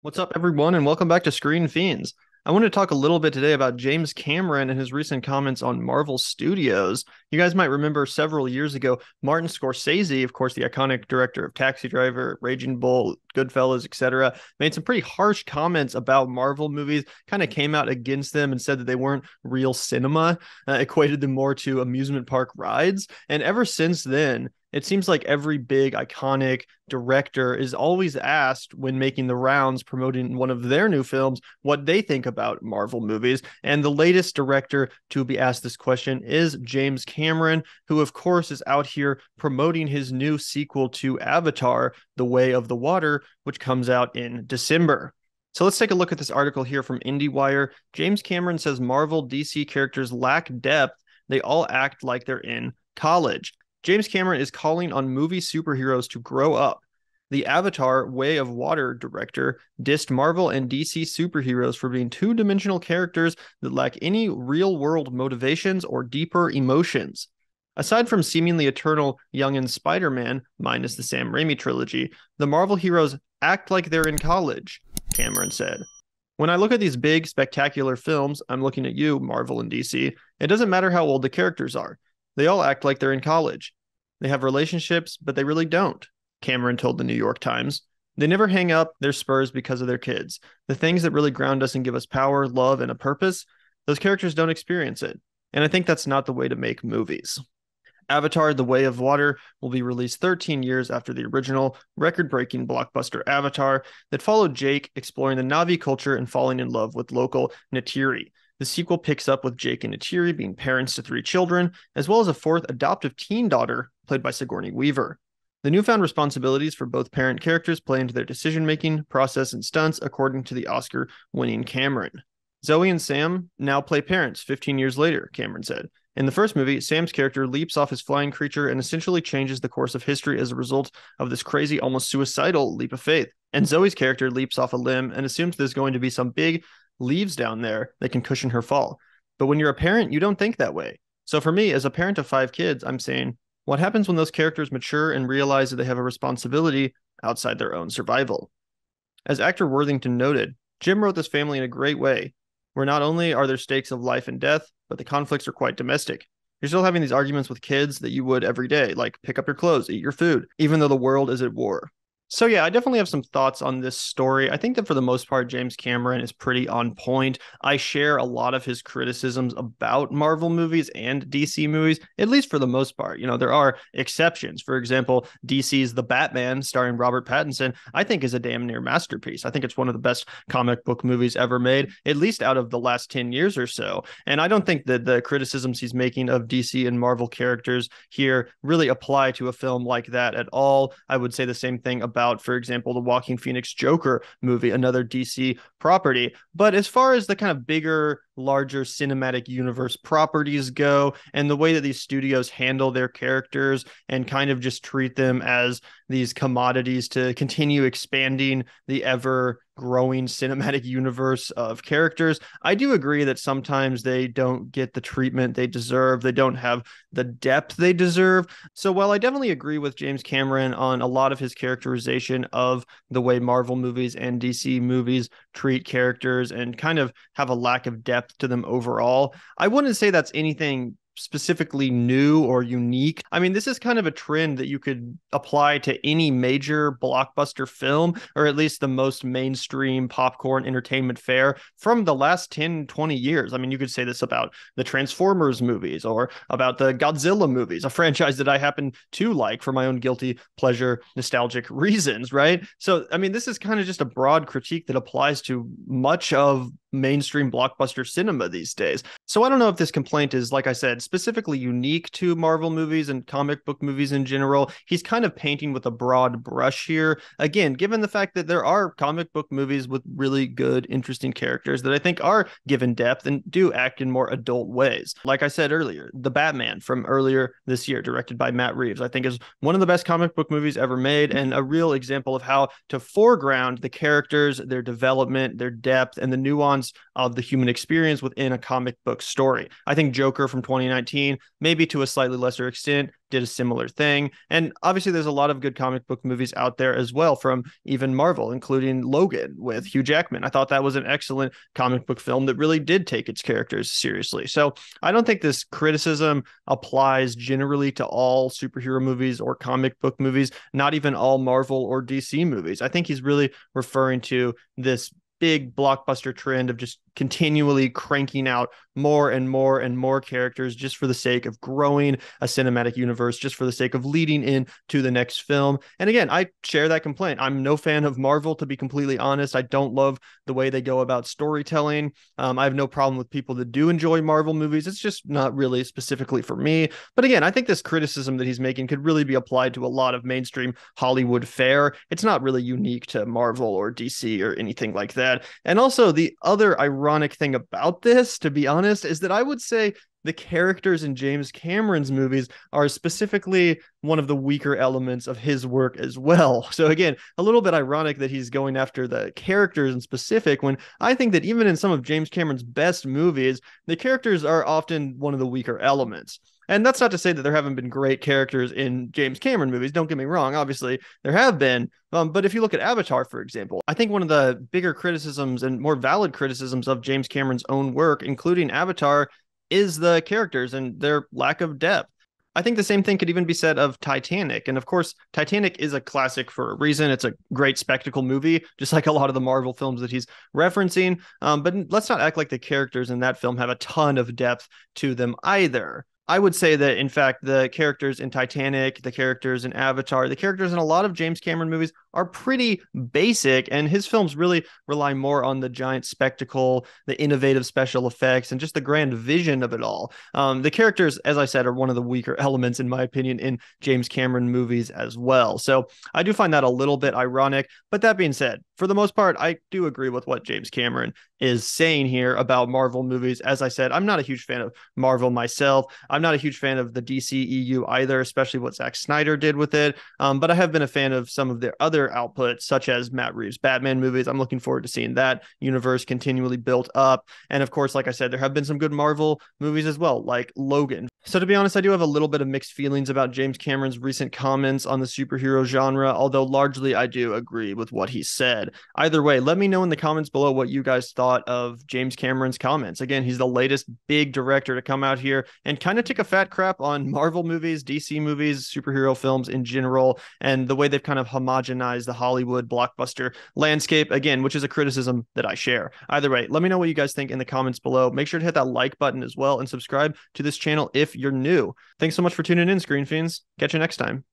What's up, everyone, and welcome back to Screen Fiends. I want to talk a little bit today about James Cameron and his recent comments on Marvel Studios. You guys might remember several years ago, Martin Scorsese, of course, the iconic director of Taxi Driver, Raging Bull, Goodfellas, etc., made some pretty harsh comments about Marvel movies, kind of came out against them and said that they weren't real cinema, uh, equated them more to amusement park rides. And ever since then, it seems like every big iconic director is always asked when making the rounds promoting one of their new films what they think about Marvel movies. And the latest director to be asked this question is James Cameron, who, of course, is out here promoting his new sequel to Avatar, The Way of the Water, which comes out in December. So let's take a look at this article here from IndieWire. James Cameron says Marvel DC characters lack depth. They all act like they're in college. James Cameron is calling on movie superheroes to grow up. The Avatar Way of Water director dissed Marvel and DC superheroes for being two dimensional characters that lack any real world motivations or deeper emotions. Aside from seemingly eternal young and Spider Man, minus the Sam Raimi trilogy, the Marvel heroes act like they're in college, Cameron said. When I look at these big, spectacular films, I'm looking at you, Marvel and DC, it doesn't matter how old the characters are. They all act like they're in college. They have relationships, but they really don't, Cameron told the New York Times. They never hang up their spurs because of their kids. The things that really ground us and give us power, love, and a purpose, those characters don't experience it. And I think that's not the way to make movies. Avatar The Way of Water will be released 13 years after the original record breaking blockbuster Avatar that followed Jake exploring the Na'vi culture and falling in love with local Neytiri. The sequel picks up with Jake and Neytiri being parents to three children, as well as a fourth adoptive teen daughter played by Sigourney Weaver. The newfound responsibilities for both parent characters play into their decision making, process, and stunts, according to the Oscar winning Cameron. Zoe and Sam now play parents 15 years later, Cameron said. In the first movie, Sam's character leaps off his flying creature and essentially changes the course of history as a result of this crazy, almost suicidal leap of faith. And Zoe's character leaps off a limb and assumes there's going to be some big leaves down there that can cushion her fall. But when you're a parent, you don't think that way. So for me, as a parent of five kids, I'm saying, what happens when those characters mature and realize that they have a responsibility outside their own survival? As actor Worthington noted, Jim wrote this family in a great way, where not only are there stakes of life and death, but the conflicts are quite domestic. You're still having these arguments with kids that you would every day, like pick up your clothes, eat your food, even though the world is at war. So yeah, I definitely have some thoughts on this story. I think that for the most part, James Cameron is pretty on point. I share a lot of his criticisms about Marvel movies and DC movies, at least for the most part. You know, there are exceptions. For example, DC's The Batman, starring Robert Pattinson, I think is a damn near masterpiece. I think it's one of the best comic book movies ever made, at least out of the last 10 years or so. And I don't think that the criticisms he's making of DC and Marvel characters here really apply to a film like that at all. I would say the same thing about about, for example, the Joaquin Phoenix Joker movie, another DC property. But as far as the kind of bigger, larger cinematic universe properties go, and the way that these studios handle their characters and kind of just treat them as these commodities to continue expanding the ever growing cinematic universe of characters. I do agree that sometimes they don't get the treatment they deserve. They don't have the depth they deserve. So while I definitely agree with James Cameron on a lot of his characterization of the way Marvel movies and DC movies treat characters and kind of have a lack of depth to them overall, I wouldn't say that's anything specifically new or unique. I mean, this is kind of a trend that you could apply to any major blockbuster film, or at least the most mainstream popcorn entertainment fare from the last 10, 20 years. I mean, you could say this about the Transformers movies or about the Godzilla movies, a franchise that I happen to like for my own guilty pleasure, nostalgic reasons, right? So, I mean, this is kind of just a broad critique that applies to much of mainstream blockbuster cinema these days. So I don't know if this complaint is, like I said, specifically unique to Marvel movies and comic book movies in general. He's kind of painting with a broad brush here. Again, given the fact that there are comic book movies with really good, interesting characters that I think are given depth and do act in more adult ways. Like I said earlier, The Batman from earlier this year, directed by Matt Reeves, I think is one of the best comic book movies ever made and a real example of how to foreground the characters, their development, their depth, and the nuance nuance of the human experience within a comic book story. I think Joker from 2019, maybe to a slightly lesser extent, did a similar thing. And obviously, there's a lot of good comic book movies out there as well from even Marvel, including Logan with Hugh Jackman. I thought that was an excellent comic book film that really did take its characters seriously. So I don't think this criticism applies generally to all superhero movies or comic book movies, not even all Marvel or DC movies. I think he's really referring to this big blockbuster trend of just continually cranking out more and more and more characters just for the sake of growing a cinematic universe, just for the sake of leading in to the next film. And again, I share that complaint. I'm no fan of Marvel, to be completely honest. I don't love the way they go about storytelling. Um, I have no problem with people that do enjoy Marvel movies. It's just not really specifically for me. But again, I think this criticism that he's making could really be applied to a lot of mainstream Hollywood fare. It's not really unique to Marvel or DC or anything like that. And also, the other ironic ironic thing about this, to be honest, is that I would say the characters in James Cameron's movies are specifically one of the weaker elements of his work as well. So again, a little bit ironic that he's going after the characters in specific when I think that even in some of James Cameron's best movies, the characters are often one of the weaker elements. And that's not to say that there haven't been great characters in James Cameron movies. Don't get me wrong. Obviously, there have been. Um, but if you look at Avatar, for example, I think one of the bigger criticisms and more valid criticisms of James Cameron's own work, including Avatar, is the characters and their lack of depth. I think the same thing could even be said of Titanic. And of course, Titanic is a classic for a reason. It's a great spectacle movie, just like a lot of the Marvel films that he's referencing. Um, but let's not act like the characters in that film have a ton of depth to them either. I would say that, in fact, the characters in Titanic, the characters in Avatar, the characters in a lot of James Cameron movies are pretty basic, and his films really rely more on the giant spectacle, the innovative special effects, and just the grand vision of it all. Um, the characters, as I said, are one of the weaker elements, in my opinion, in James Cameron movies as well. So I do find that a little bit ironic. But that being said, for the most part, I do agree with what James Cameron is saying here about Marvel movies. As I said, I'm not a huge fan of Marvel myself. I'm not a huge fan of the DCEU either, especially what Zack Snyder did with it. Um, but I have been a fan of some of their other outputs, such as Matt Reeves' Batman movies. I'm looking forward to seeing that universe continually built up. And of course, like I said, there have been some good Marvel movies as well, like Logan. So to be honest, I do have a little bit of mixed feelings about James Cameron's recent comments on the superhero genre, although largely I do agree with what he said. Either way, let me know in the comments below what you guys thought of James Cameron's comments. Again, he's the latest big director to come out here and kind of take a fat crap on Marvel movies, DC movies, superhero films in general, and the way they've kind of homogenized the Hollywood blockbuster landscape, again, which is a criticism that I share. Either way, let me know what you guys think in the comments below. Make sure to hit that like button as well and subscribe to this channel if you're new. Thanks so much for tuning in, Screen Fiends. Catch you next time.